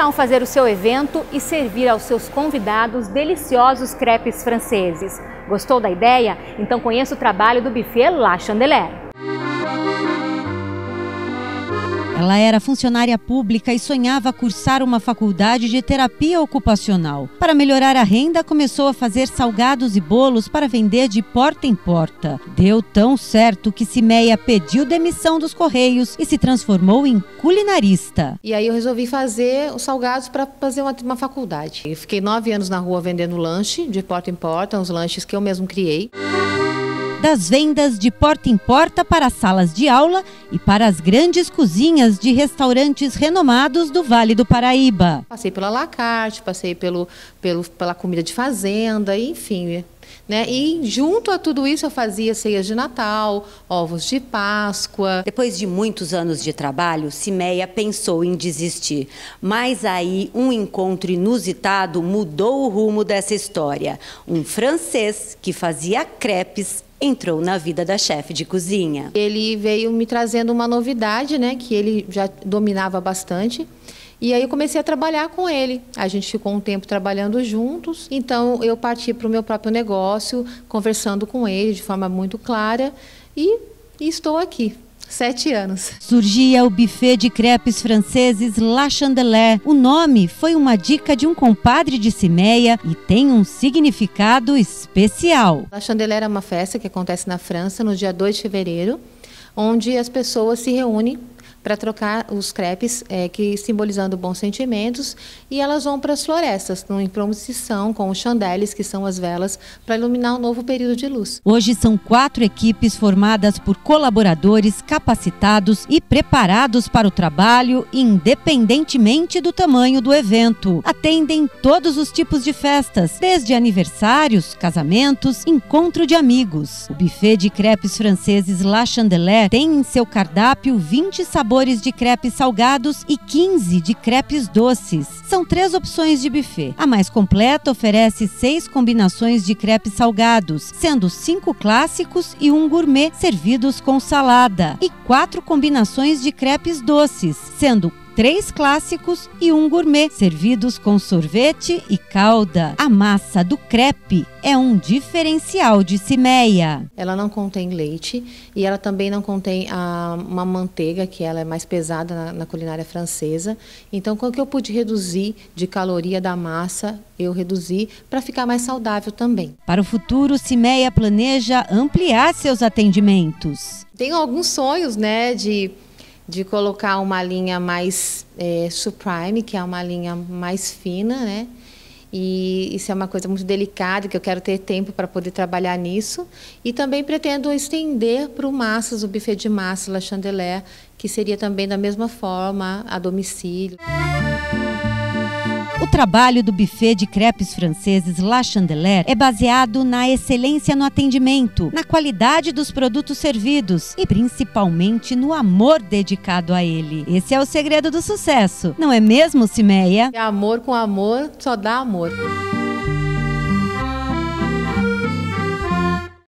tal fazer o seu evento e servir aos seus convidados deliciosos crepes franceses? Gostou da ideia? Então conheça o trabalho do buffet La Chandelière. Ela era funcionária pública e sonhava cursar uma faculdade de terapia ocupacional. Para melhorar a renda, começou a fazer salgados e bolos para vender de porta em porta. Deu tão certo que Simeia pediu demissão dos Correios e se transformou em culinarista. E aí eu resolvi fazer os salgados para fazer uma, uma faculdade. Eu fiquei nove anos na rua vendendo lanche, de porta em porta, uns lanches que eu mesmo criei das vendas de porta em porta para salas de aula e para as grandes cozinhas de restaurantes renomados do Vale do Paraíba. Passei pela Lacarte, passei pelo, pelo, pela comida de fazenda, enfim. Né? E junto a tudo isso eu fazia ceias de Natal, ovos de Páscoa. Depois de muitos anos de trabalho, Simeia pensou em desistir. Mas aí um encontro inusitado mudou o rumo dessa história. Um francês que fazia crepes entrou na vida da chefe de cozinha. Ele veio me trazendo uma novidade, né, que ele já dominava bastante. E aí eu comecei a trabalhar com ele. A gente ficou um tempo trabalhando juntos. Então eu parti para o meu próprio negócio, conversando com ele de forma muito clara e, e estou aqui. Sete anos. Surgia o buffet de crepes franceses La Chandelière. O nome foi uma dica de um compadre de Cimeia e tem um significado especial. La Chandelière é uma festa que acontece na França no dia 2 de fevereiro, onde as pessoas se reúnem para trocar os crepes, é, que simbolizando bons sentimentos, e elas vão para as florestas, em procissão com os chandeles, que são as velas, para iluminar um novo período de luz. Hoje são quatro equipes formadas por colaboradores capacitados e preparados para o trabalho, independentemente do tamanho do evento. Atendem todos os tipos de festas, desde aniversários, casamentos, encontro de amigos. O buffet de crepes franceses La Chandelière tem em seu cardápio 20 sabores sabores de crepes salgados e 15 de crepes doces. São três opções de buffet. A mais completa oferece seis combinações de crepes salgados, sendo cinco clássicos e um gourmet servidos com salada, e quatro combinações de crepes doces, sendo três clássicos e um gourmet, servidos com sorvete e calda. A massa do crepe é um diferencial de Cimeia. Ela não contém leite e ela também não contém a, uma manteiga, que ela é mais pesada na, na culinária francesa. Então, o que eu pude reduzir de caloria da massa, eu reduzi para ficar mais saudável também. Para o futuro, Cimeia planeja ampliar seus atendimentos. Tenho alguns sonhos, né, de de colocar uma linha mais é, que é uma linha mais fina, né? E isso é uma coisa muito delicada, que eu quero ter tempo para poder trabalhar nisso. E também pretendo estender para o massas, o buffet de massa La Chandelière, que seria também da mesma forma a domicílio. O trabalho do buffet de crepes franceses La Chandelière é baseado na excelência no atendimento, na qualidade dos produtos servidos e principalmente no amor dedicado a ele. Esse é o segredo do sucesso, não é mesmo, Cimeia? Amor com amor só dá amor.